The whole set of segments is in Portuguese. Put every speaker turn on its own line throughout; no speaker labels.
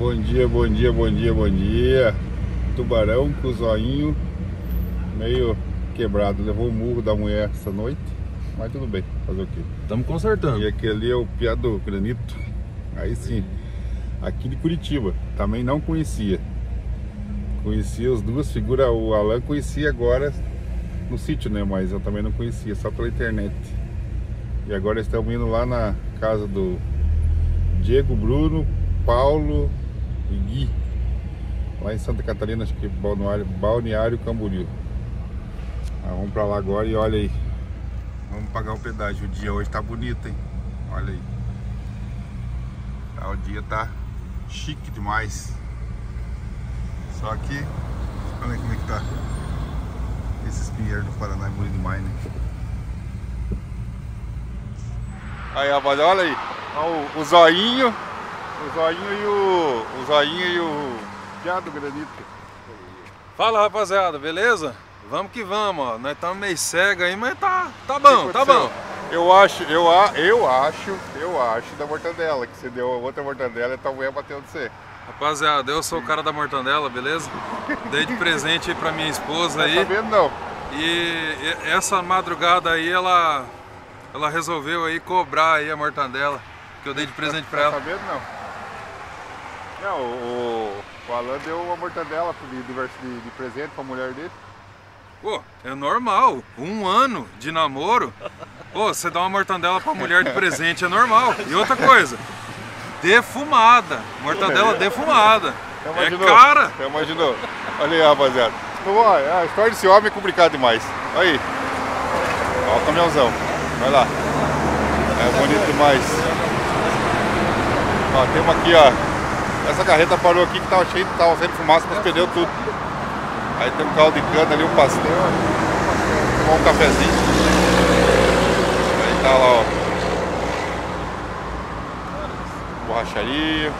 Bom dia, bom dia, bom dia, bom dia. Tubarão com o zoinho meio quebrado. Levou o murro da mulher essa noite, mas tudo bem, fazer o quê?
Estamos consertando.
E aquele é o piá do granito. Aí sim, aqui de Curitiba. Também não conhecia. Conhecia as duas figuras, o Alan conhecia agora no sítio, né? Mas eu também não conhecia, só pela internet. E agora estamos indo lá na casa do Diego Bruno, Paulo Lá em Santa Catarina, acho que Balneário, Balneário Camboriú. Ah, vamos pra lá agora e olha aí. Vamos pagar o pedágio. O dia hoje tá bonito, hein? Olha aí. Tá, o dia tá chique demais. Só que, olha como é que tá. Esses pinheiros do Paraná é bonito demais, né? Aí, rapaziada, olha aí. Olha o, o zoinho. O zoinho e o. O zoinho e o. Piado granito.
Fala rapaziada, beleza? Vamos que vamos, ó. Nós estamos meio cegos aí, mas tá, tá bom, tá bom.
Eu acho, eu, a- eu acho, eu acho da mortadela, que você deu outra mortadela e tua mulher bateu de você.
Rapaziada, eu sou o cara da mortandela, beleza? Dei de presente aí pra minha esposa
Tá
aí.
sabendo não?
E essa madrugada aí ela ela resolveu aí cobrar aí a mortandela que eu dei de presente pra
Tá
ela.
sabendo não? Não, o, o Alan deu uma mortadela de, de, de, presente pra mulher dele.
Pô, é normal. Um ano de namoro. Pô, você dá uma mortandela pra mulher de presente é normal. E outra coisa, defumada. Mortandela defumada.
Você
É cara.
Você imaginou? Olha aí, rapaziada. A história desse homem é complicada demais. Olha aí. Ó o caminhãozão. Vai lá. É bonito demais. Ó, tem uma aqui, ó. Essa carreta parou aqui que tava cheio, tava saindo fumaça com os pneus tudo. Aí tem um caldo de cana ali, um pastel. Tomar um cafezinho. Aí tá lá, ó. Borracharia.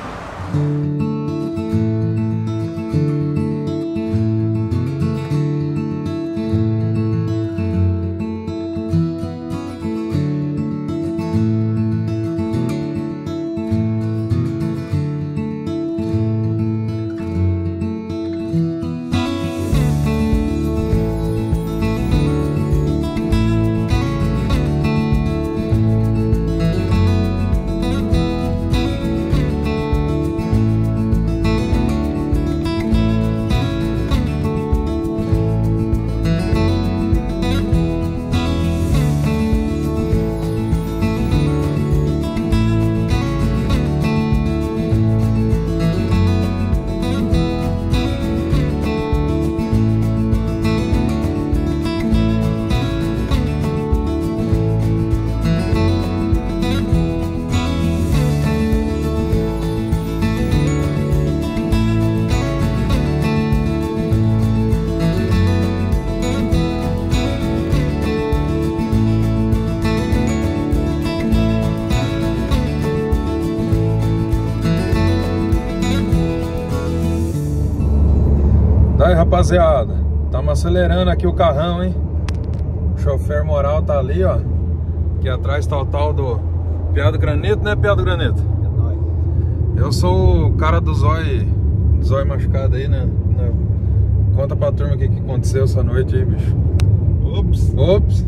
Daí rapaziada, estamos acelerando aqui o carrão, hein? O chofer moral tá ali, ó. Aqui atrás tá o tal do Piado Granito, né, Piado Granito? Eu sou o cara do zóio, zóio machucado aí, né? né? Conta pra turma o que, que aconteceu essa noite aí, bicho.
Ops.
Ops!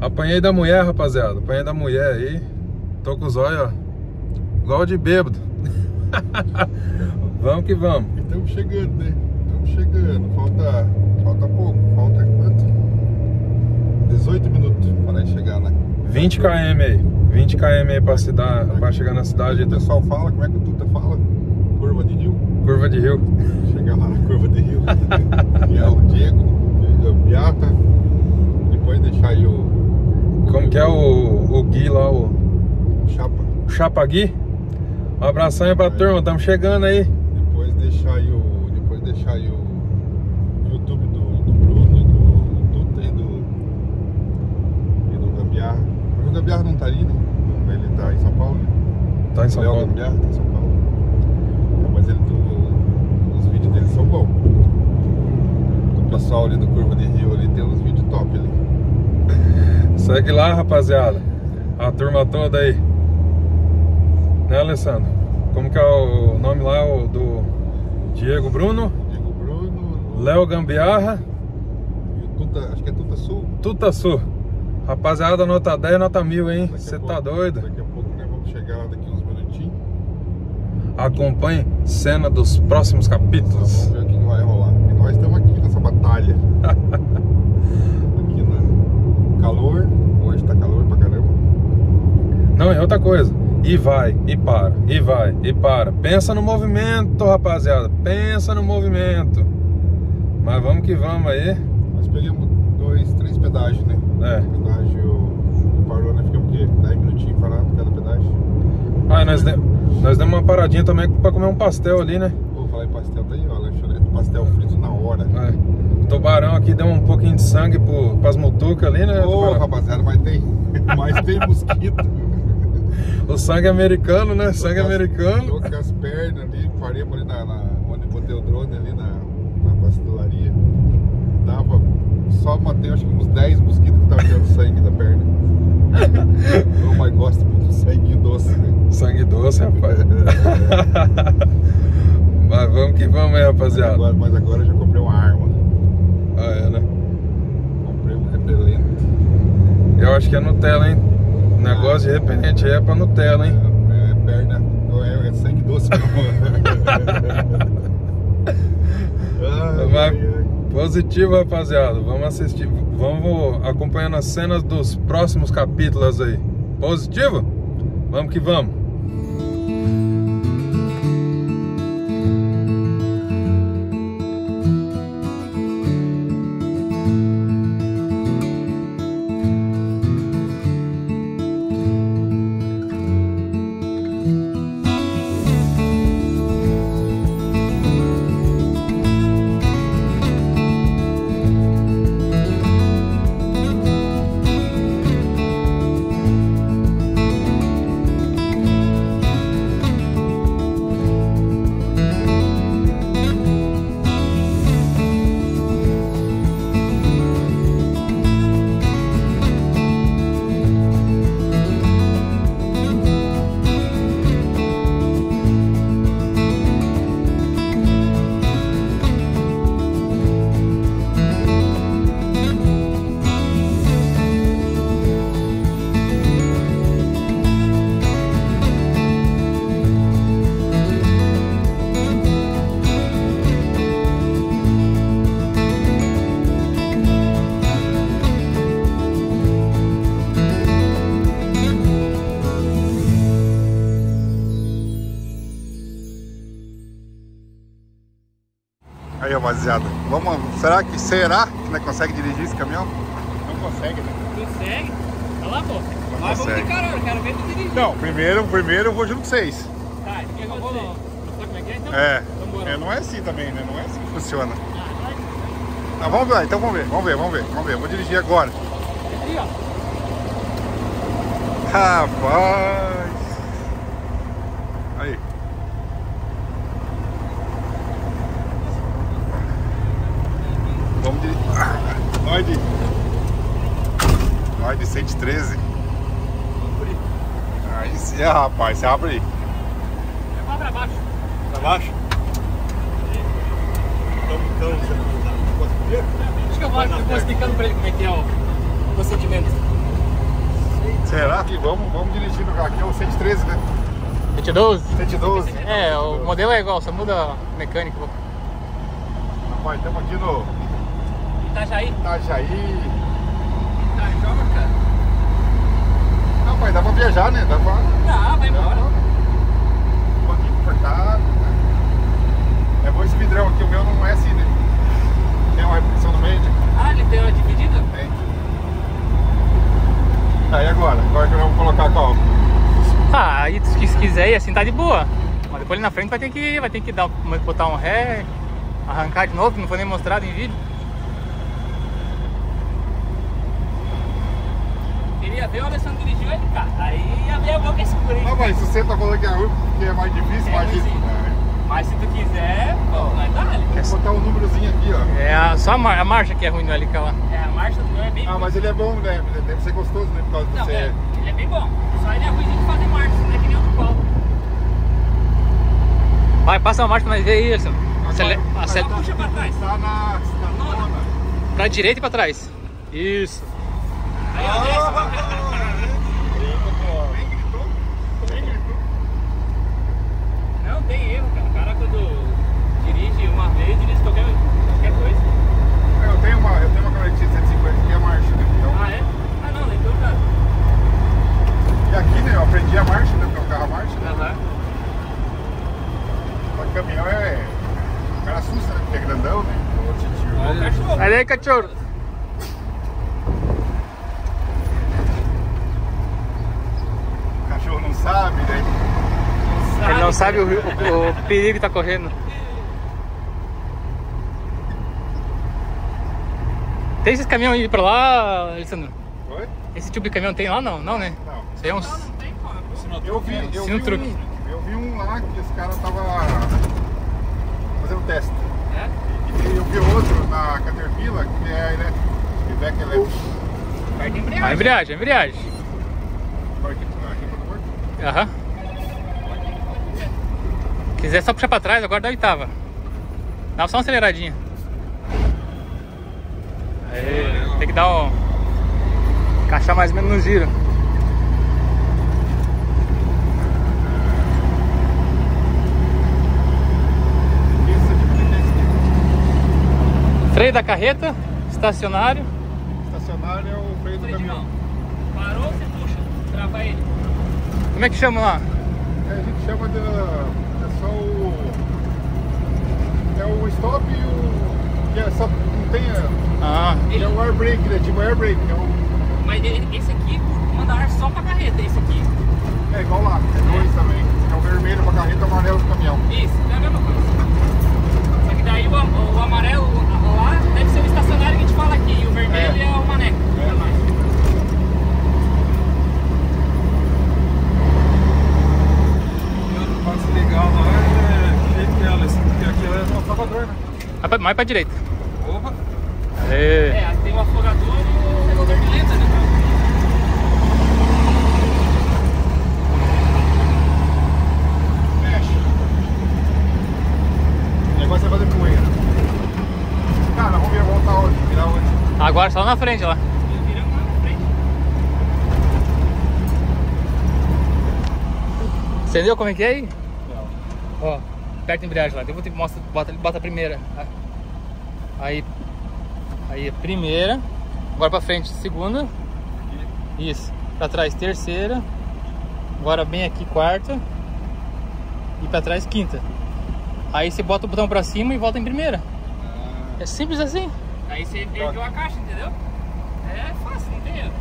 Apanhei da mulher, rapaziada. Apanhei da mulher aí. Tô com o zóio, ó. Igual de bêbado. vamos que vamos.
Estamos chegando, né? Estamos chegando. Falta, falta pouco. Falta quanto? 18 minutos para chegar lá.
20 km aí. 20 km aí pra, cidade, pra chegar na cidade.
O pessoal fala, como é que o Tuta fala? Curva de rio.
Curva de rio.
Chegar lá na curva de rio. e é o Diego, o Piata. Depois deixar aí o
Como que é o, o Gui lá, o,
Chapa.
o Chapa Gui? Um abração aí pra turma, estamos chegando aí.
Depois deixar aí o. Depois deixar aí o YouTube do, do Bruno e do, do Tuta e do. E do Gambiarra. Mas o Gambiarra não tá ali, né? Ele tá em São Paulo, né?
Tá em São
Léo
Paulo.
Gambiarra tá em São Paulo. É, mas ele do, os vídeos dele são bons. Do pessoal ali do Curva de Rio ali tem uns vídeos top ali.
Segue lá, rapaziada. A turma toda aí. Né, Alessandro? Como que é o nome lá o do Diego Bruno?
Diego Bruno.
Léo Gambiarra.
Tuta, acho que é Tuta Sul.
Tuta Sul. Rapaziada, nota 10, nota mil, hein? Você tá doido?
Daqui a pouco nós vamos chegar lá daqui uns minutinhos.
Acompanhe cena dos próximos capítulos.
Vamos ver o que vai rolar. E nós estamos aqui nessa batalha. aqui no calor. Hoje tá calor pra caramba.
Não, é outra coisa. E vai, e para, e vai, e para. Pensa no movimento, rapaziada. Pensa no movimento. Mas vamos que vamos aí.
Nós pegamos pedágios, né?
É.
Pedágio parou, né? Ficamos o quê? 10 minutinhos parados cada pedágio.
Ah, nós, de... nós demos uma paradinha também pra comer um pastel ali, né?
Pô, falar em pastel, tá aí, ó. Lanchonete, pastel frito na hora.
É. Tubarão aqui deu um pouquinho de sangue pro, pras mutucas ali, né?
Ô,
tubarão?
rapaziada, mas tem, mas tem mosquito.
O sangue americano, né? Sangue
com as-
americano.
Com as pernas ali, paremos ali na, na- onde botei o drone ali na, na pastelaria. Tava, só matei acho que uns 10 mosquitos que estavam tirando sangue da perna. oh, mas gosto muito de sangue doce, né?
Sangue doce, rapaz. Mas vamos que vamos aí,
Mas
rapaziada.
agora, mas agora eu já comprei uma arma.
Ah, é, né?
Comprei um repelente.
Eu acho que é Nutella, hein? Negócio de repelente é pra Nutella, hein?
É, é perna, é, é sangue doce mesmo. Ai,
Mas-
ai, ai.
Positivo, rapaziada. Vamos assistir. Vamos acompanhando as cenas dos próximos capítulos aí. Positivo? Vamos que vamos.
Rapaziada, vamos, será que será que nós consegue dirigir esse caminhão? Não consegue, né?
Consegue? Olha lá, pô.
Não
Mas vamos
consegue.
de carona, quero ver tu dirigir.
Não, primeiro, primeiro eu vou junto com vocês.
Tá, aconteceu? Não sabe como é que é então?
É, é, não é assim também, né? Não é assim que funciona.
Ah, vai.
Ah, vamos ver, então vamos ver, vamos ver, vamos ver, vamos ver. Eu vou dirigir agora.
Aqui, ó.
Rapaz! 13. Aí sim, é, rapaz, abre aí.
É pra baixo.
Pra baixo? Então,
Acho que eu vou, explicando pra ele como é que é o procedimento.
Será que vamos, vamos dirigir no carro? Aqui é o 113, né?
112?
112.
É, o modelo é igual, só muda a mecânica.
Rapaz, estamos aqui no...
Itajaí.
Itajaí.
Itajama, cara.
Rapaz, dá pra viajar, né? Dá pra.
Tá, vai embora.
Um pouquinho confortável. Né? É bom esse vidrão aqui, o meu não é assim, né? Tem uma reposição no meio, né?
Ah, ele tem uma dividida?
Tem. Aí agora? Agora que nós vamos colocar qual?
Ah, aí se se quiser assim tá de boa. Mas depois ali na frente vai ter que, vai ter que dar, botar um ré, arrancar de novo, que não foi nem mostrado em vídeo. Queria ver o Alessandro dirigir ele, cara. Aí ia ver a boca escura, hein?
Ah, mas se você tá falando que é ruim porque é mais difícil,
É ruimzinho.
É.
Mas se tu quiser, pô, vai dar ali.
Vou botar um númerozinho aqui, ó.
É a, só a, mar- a marcha que é ruim do LK lá. É, a marcha do meu é bem
Ah, mas ele é bom, né? Deve ser gostoso, né? Por causa de
Não,
você.
é, ele é bem bom. Só ele é ruimzinho de fazer marcha, não é que nem o do Paulo. Vai, passa a marcha pra nós ver isso. Acele...
Agora-
acele-
Tá-
Puxa pra trás.
Tá na, na nona.
Pra direita e pra trás. Isso.
Caminhão é... O cara assusta, né? Porque é grandão, né? O titio.
Ó, o cachorro.
Sai daí, cachorro.
O cachorro não sabe, né?
Ele não sabe o, o- o perigo que tá correndo. Tem esses caminhões aí pra lá, Alessandro?
Oi?
Esse tipo de caminhão tem lá? Não, não, né?
Não.
Isso aí é uns...
Não, não tem como.
Eu vi, eu vi
truque.
um, eu vi um lá que os caras estavam fazendo teste.
É?
E eu vi outro na Caterpillar que é elétrico, feedback elétrico.
Parte de
A
embreagem.
embreagem, a embreagem.
Aqui, aqui do porto.
Aham. Quiser só puxar pra trás, agora da oitava. Dá só uma aceleradinha. Aí, tem que dar um. Encaixar mais ou menos no giro.
Isso aqui tem esse
Freio da carreta, estacionário.
estacionário é o freio do caminhão.
Parou, você puxa. Trava ele.
Como é que chama lá?
É, a gente chama de. É só o. É o stop e o. Que é só. Não tem. É,
Ah,
é o air brake, né? Tipo air brake. É, o,
Mas ele- esse aqui manda ar só pra carreta, esse aqui.
é igual lá, é dois também. É o vermelho pra carreta e o amarelo pro caminhão.
Isso, é a mesma coisa. Só que daí o, o amarelo lá deve ser o estacionário que a gente fala aqui. E o vermelho
É.
é, o maneco.
É.
pra nós.
E outro passo legal lá é que jeito que é, Alessandro, porque aqui é no Salvador, né?
mais pra, direita.
Opa!
Aê.
É, tem o afogador e regulador de lenta, né?
O negócio é fazer poeira. Cara, vamos ver voltar onde? Virar onde?
Agora só na frente lá. Entendeu como é que é aí? Ó, aperta a embreagem lá. Eu mostro, bota, bota a primeira. Aí. Aí a primeira. Agora pra frente, segunda. Isso. Pra trás, terceira. Agora bem aqui, quarta. E pra trás, quinta. Aí você bota o botão pra cima e volta em primeira. É simples assim.
Aí você ergueu a caixa, entendeu? É fácil, não tem erro.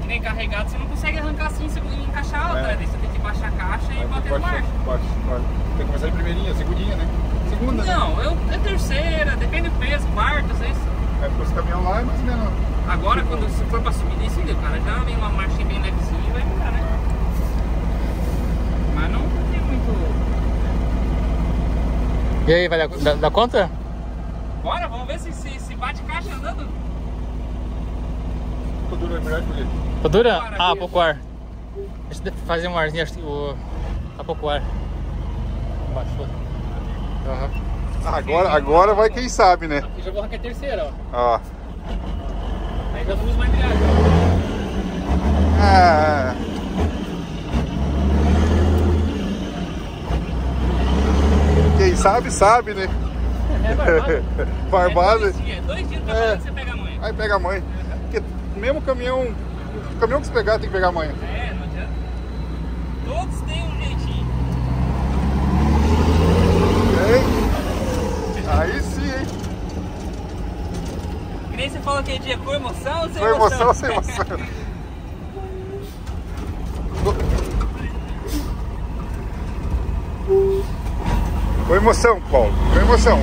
Que nem carregado, você não consegue arrancar assim e encaixar a outra.
É.
Daí você tem que baixar a caixa e bater no marcha.
baixa- baixa. Tem que começar em primeirinha, segundinha, né? Segunda, né?
Não, eu, é terceira, depende do peso, quarta, seis.
É porque esse caminhão lá é mais ou menos.
Agora, quando se for pra subir nisso, o cara já vem uma marchinha bem levezinha e vai ficar, né? Mas não tem muito.
E aí, vai dar, dá, dá conta?
Bora, vamos ver se, se, se bate caixa andando.
Ficou duro a embreagem por quê?
Tá dura? Ah, pouco ar. Deixa eu fazer um arzinho, acho que o... tá pouco ar. Baixou. Aham.
Agora, agora vai quem sabe, né?
Aqui já vou arrancar a terceira, ó.
Ó.
Aí já mais embreagem.
Ah. Quem sabe, sabe, né?
É barbado.
Barbado.
É dois dias, dois dias
É.
trabalhando você pega a manhã.
Aí pega a mãe. Porque mesmo caminhão. O caminhão que você pegar tem que pegar a manha.
É, não adianta. Todos têm um jeitinho.
Hein? Aí sim, hein?
Que com emoção ou sem
Com
emoção?
emoção, sem emoção. Com emoção, Paulo. Com emoção.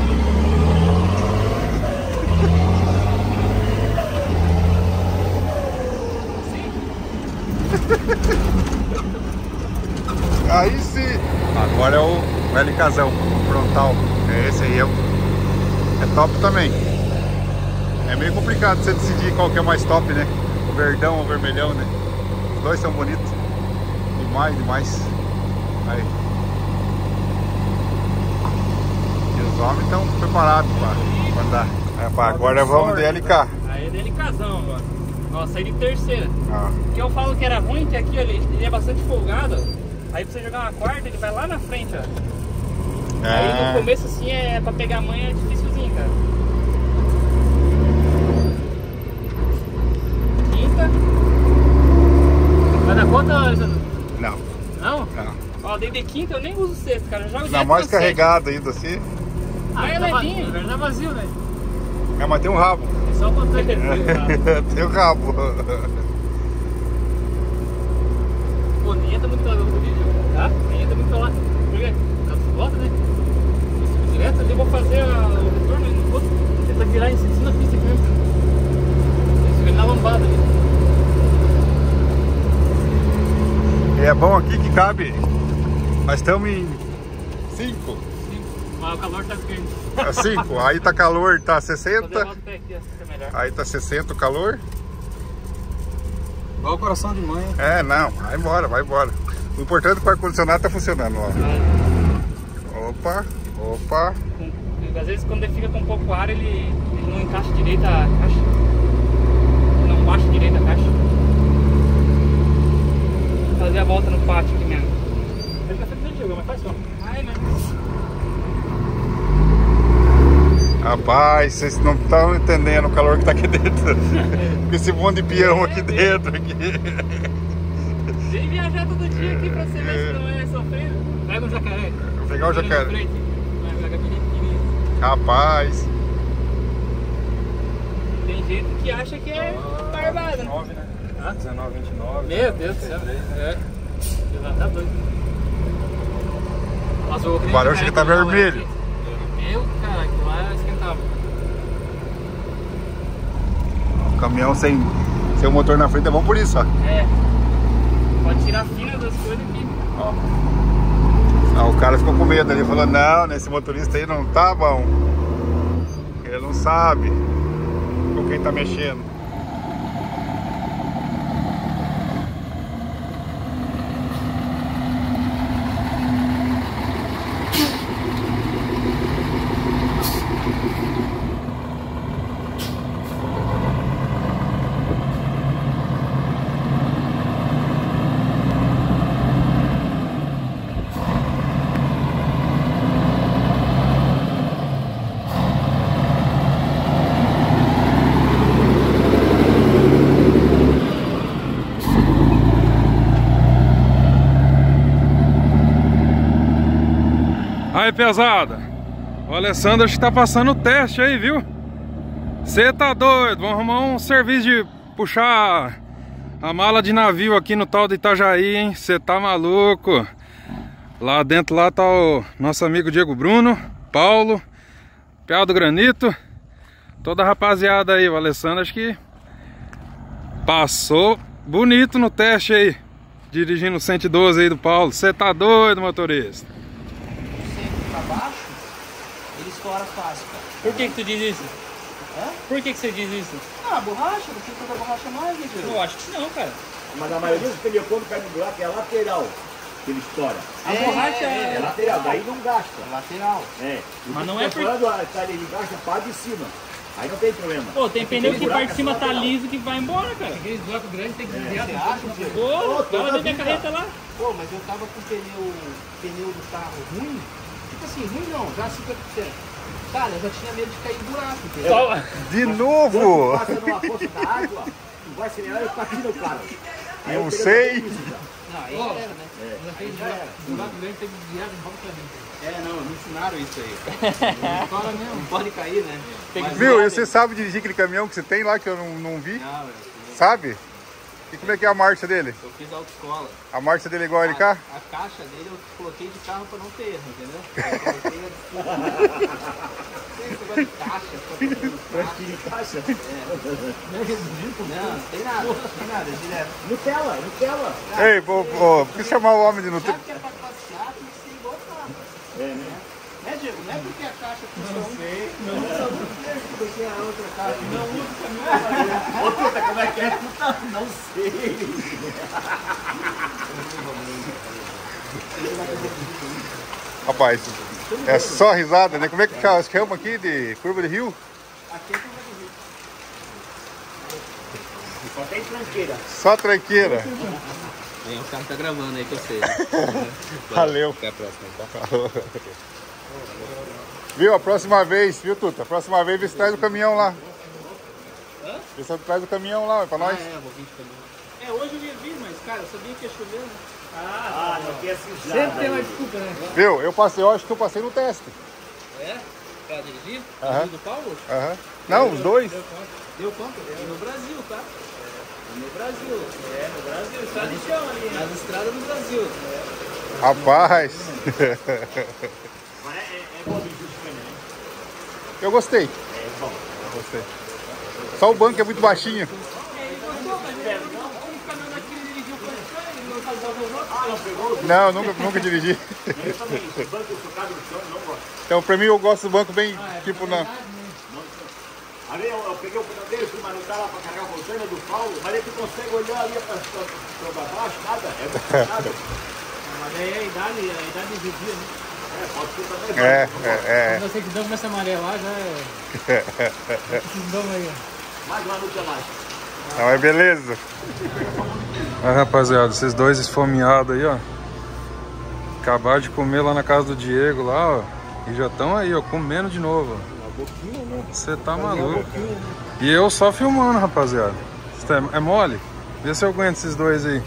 Aí sim. Agora é o LKzão, o frontal. É esse aí, é, o- é top também. É meio complicado você decidir qual que é o mais top, né? O verdão ou o vermelhão, né? Os dois são bonitos. Demais, demais. Aí. Os homens estão preparados para andar. É, pá, agora vamos de LK.
Aí é delicazão agora. Nossa, saí de terceira.
Ah,
O que eu falo que era ruim, que aqui ele, ele é bastante folgado. Aí pra você jogar uma quarta, ele vai lá na frente, ó. Aí no
é,
começo assim é pra pegar a manha é dificilzinho, cara. Quinta. Vai dar conta, Alexandre?
não,
Não?
não.
Ó, desde quinta eu nem uso sexta, cara. Eu jogo
Ainda
direto
mais carregado ainda assim.
Ah, é levinho.
Tá vazio, né?
É, mas tem um rabo.
É só o controle.
tem um rabo.
Pô, nem entra muito pela no vídeo.
Tá?
Nem entra muito pela. Por quê? Tá volta, né? Esse direto ali eu vou fazer a- o retorno e não vou tentar virar em cima da pista aqui mesmo. Isso vem na lombada ali.
E é bom aqui que cabe. Nós estamos em 5.
Mas o calor tá firme.
5. Aí tá calor, tá
Vou
60.
derrubar o pé aqui, essa que é.
Aí tá 60 o calor.
Igual o coração de mãe. hein?
É, não, vai embora, vai embora. O importante é que o ar-condicionado tá funcionando, ó. Opa, opa.
Com- Às vezes quando ele fica com pouco ar, ele, ele não encaixa direito a caixa. Não baixa direito a caixa. Vou fazer a volta no pátio aqui mesmo.
Ele tá fazendo jogo, mas faz só.
Ai, né?
Rapaz, vocês não estão entendendo o calor que tá aqui dentro. Com esse monte de peão aqui dentro. Aqui.
Vem viajar todo dia aqui pra você ver se não é sofrendo.
Pega um jacaré.
Vou pegar o jacaré. Rapaz,
Tem gente que acha que é barbada. né?
19, né?
Hã?
19, 29.
Meu Deus do céu. É. Já tá doido. Mas o
barulho a tá vermelho.
Meu, cara, aquilo lá.
O caminhão sem, sem o motor na frente é bom por isso, ó.
É. Pode tirar a fina das coisas aqui.
Ó. Ah, o cara ficou com medo ali, falou, não, nesse motorista aí não tá bom. Ele não sabe com quem tá mexendo.
Aí, pesada. O Alessandro acho que tá passando o teste aí, viu? Você tá doido? Vamos arrumar um serviço de puxar a mala de navio aqui no tal de Itajaí, hein? Você tá maluco? Lá dentro lá tá o nosso amigo Diego Bruno, Paulo, Piau do Granito. Toda a rapaziada aí, o Alessandro acho que passou bonito no teste aí. Dirigindo o 112 aí do Paulo. Você tá doido, motorista?
Pra baixo, ele estoura fácil, cara.
Por que que tu diz isso?
Hã?
Por que que você diz isso?
Ah, a borracha, não fica da borracha mais, né, Diego?
Eu acho que não, cara.
Mas a maioria dos pneus, quando cai no buraco, é a lateral que ele estoura.
A
É,
borracha
é,
É lateral, daí não gasta.
É lateral.
É.
Mas
O
não
que
é por-
falando, a saída de baixo, a parte de cima. Aí não tem problema.
Pô, tem pneu que
buraco
parte de cima
é
tá
lateral.
liso que vai embora, cara.
Aqueles blocos grandes tem que desviar.
Você acha, Diego?
Pô, vai
toda
lá dentro da
vida.
carreta lá.
Pô, mas eu tava com o pneu, pneu do carro ruim. Tipo assim, ruim não, já 50%. Cara, eu já tinha medo de cair em buraco, entendeu?
Só-
De
Quando
novo!
passa numa força da água, tu vai acelerar e eu o cara. Aí
Não
o pneu
sei.
já.
Não, aí já era, né?
Aqueles blocos grandes tem que desviar de volta pra dentro.
É, não, me ensinaram isso aí.
Fala mesmo.
Não pode cair, né? Mas
Viu,
não,
e você sabe dirigir aquele caminhão que você tem lá que eu não, não vi?
Não, eu,
Sabe? E como é que é a marcha dele?
eu fiz autoescola.
A marcha dele é igual a LK?
A, a caixa dele eu coloquei de carro pra não ter erro, entendeu? Eu coloquei a Tem esse negócio de caixa, só que eu
Tranquilo, encaixa.
Não, não tem nada, não tem nada, é direto.
Nutella, Nutella.
Ei, pô, pô, por que chamar o homem de Nutella?
Sabe que é pra passear, tem que ser igual carro.
É, né?
Diego? Não é porque a caixa custa um. Sei. Não usa porque a outra caixa não usa caminhão.
Ô, puta, como é que é? Não sei.
Rapaz, É só risada, né? Como é que chama- chama aqui de curva de rio?
Aqui é curva do rio.
Só tem tranqueira.
Só tranqueira.
Vem, o cara tá gravando aí que eu sei.
Valeu.
Até a próxima, tá?
Viu? A próxima vez, viu, Tuta? A próxima vez vê se traz o caminhão lá. Vê se traz o caminhão lá, pra nós.
Ah, é, vou vir de caminhão. É, hoje eu ia vir, mas, cara, eu sabia que ia chover, né?
Ah, não tem essa
Sempre tem uma desculpa, né?
Viu? Eu passei, eu acho que eu passei no teste.
É? Pra dirigir?
Aham.
Dirigir do Paulo?
Aham. Não, os dois.
Deu conta? É no Brasil, tá? É no Brasil. É, no Brasil. Estrada de chão ali. Nas estradas do Brasil.
Rapaz.
É, é, é bom dirigir de caminhão, né?
Eu gostei.
É bom.
Gostei. Só o banco é muito baixinho.
Não
nunca, nunca dirigi.
Eu.
Então, pra mim, eu gosto do banco bem, tipo, na...
Ali eu, eu peguei o dele, fui manutar lá pra carregar a montanha do Paulo, mas tu consegue olhar ali pra, pra, pra baixo, nada. É nada.
Mas aí é a idade, a idade judia, né?
É, pode ser também.
É, é, é.
Quando você que dão começa a amarelar, já é. Esses dão aí.
Mais uma luta mais.
Não, mas beleza.
Aí, rapaziada, esses dois esfomeados aí, ó. Acabaram de comer lá na casa do Diego, lá, ó. E já estão aí, ó, comendo de novo. Você tá maluco. E eu só filmando, rapaziada. Isso é, é mole? Vê se eu aguento esses dois aí.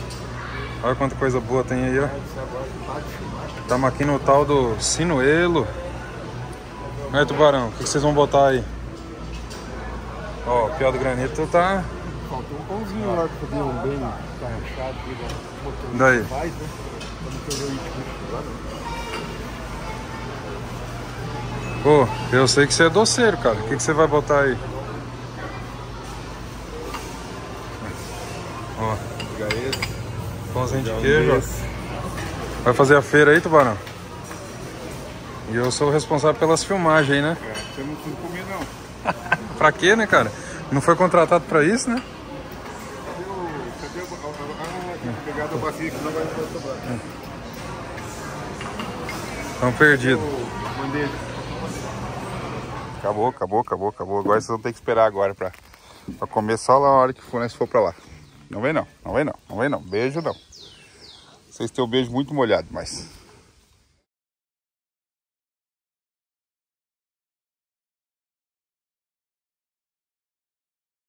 Olha quanta coisa boa tem aí, ó. Estamos aqui no tal do Sinuelo. Aí, tubarão, o que que vocês vão botar aí? Ó, o pior do granito tá.
Faltou um pãozinho lá que fazer um bem carregado.
Daí.
Faz, né?
Pô, eu sei que você é doceiro, cara. O que, que você vai botar aí? Ó, pãozinho de queijo, ó. Vai fazer a feira aí, Tubarão? E eu sou o responsável pelas filmagens aí, né?
É, você não precisa não.
Pra quê, né, cara? Não foi contratado pra isso, né?
Cadê o... Cadê o... Ah, bacia que não vai sobrar.
Estão perdidos.
Acabou, acabou, acabou, acabou. Agora vocês vão ter que esperar agora pra, pra comer só na hora que for, nós for pra lá. Não vem não, não vem não, não vem não. Beijo não. Vocês têm o beijo muito molhado, mas